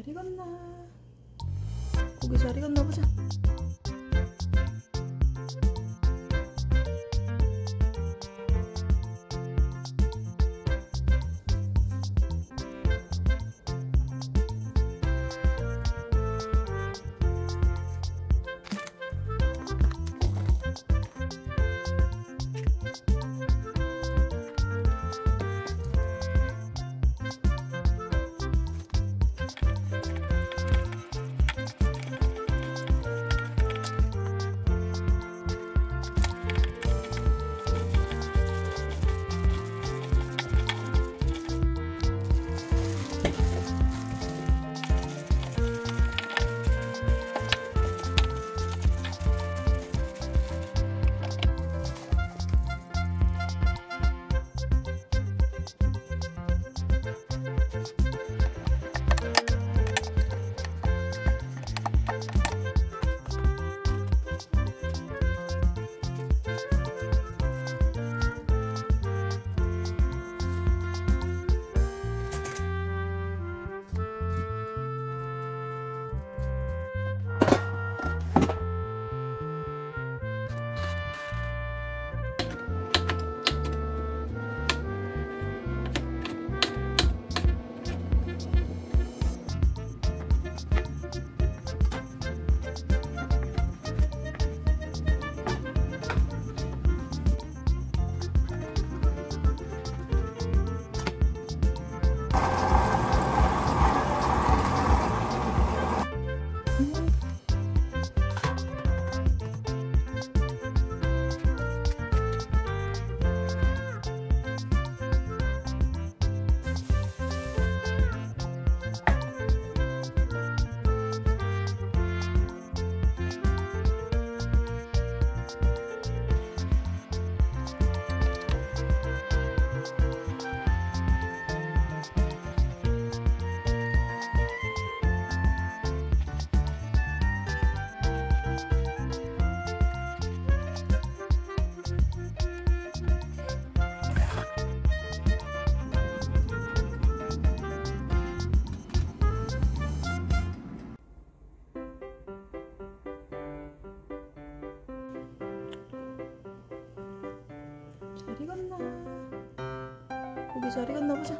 잘 익었나? 고기 잘 익었나 보자. 잘 익었나? 고기 잘 익었나 보자.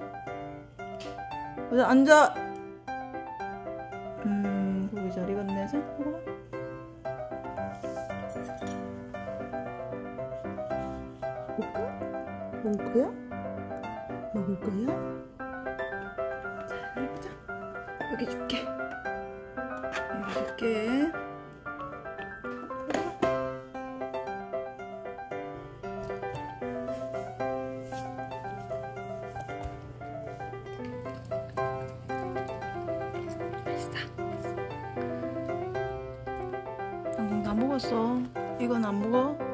보자 앉아. 음 고기 잘 익었네. 자 먹어봐. 먹을까? 먹을 거야? 먹을 거야? 자 여기 보자. 여기 줄게. 먹었어. 이건 안 먹어?